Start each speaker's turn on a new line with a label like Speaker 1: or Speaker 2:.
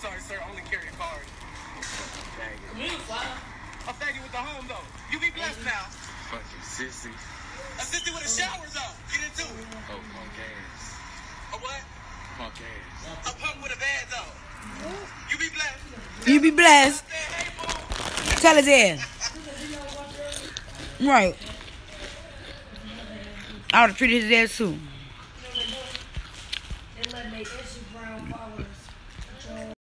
Speaker 1: sorry, sir. I only carry cards.
Speaker 2: You
Speaker 1: thank you with the home, though. You be blessed now.
Speaker 2: Fuck you, sissy.
Speaker 1: A sissy with a shower, though. Get into it.
Speaker 2: Oh, punk ass.
Speaker 1: A what?
Speaker 2: Punk ass.
Speaker 1: A punk with a bad, though. You be blessed.
Speaker 3: You be blessed. Tell his ass. Right. I would have treated his ass too.